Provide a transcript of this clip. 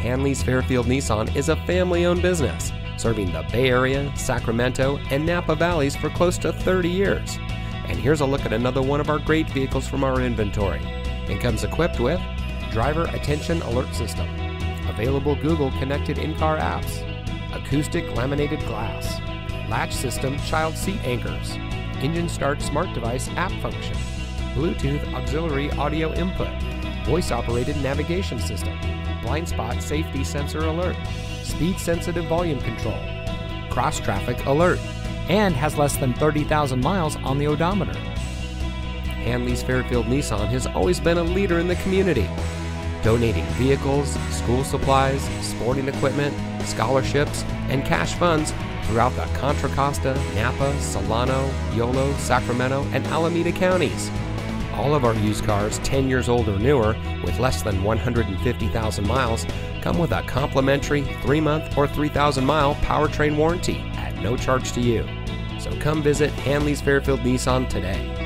Hanlees Fairfield Nissan is a family owned business serving the Bay Area, Sacramento, and Napa Valleys for close to 30 years. And here's a look at another one of our great vehicles from our inventory. It comes equipped with driver attention alert system, available Google connected in car apps, acoustic laminated glass, latch system child seat anchors, engine start smart device app function, Bluetooth auxiliary audio input, voice operated navigation system, blind spot safety sensor alert, speed sensitive volume control, cross traffic alert, and has less than 30,000 miles on the odometer. Hanlees Fairfield Nissan has always been a leader in the community, donating vehicles, school supplies, sporting equipment, scholarships, and cash funds throughout the Contra Costa, Napa, Solano, Yolo, Sacramento, and Alameda counties. All of our used cars, 10 years old or newer, with less than 150,000 miles, come with a complimentary 3 month or 3,000 mile powertrain warranty at no charge to you. So come visit Hanlees Fairfield Nissan today.